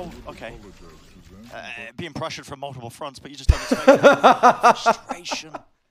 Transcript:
Oh, okay. Uh, uh, being pressured from multiple fronts, but you just don't expect it. Frustration.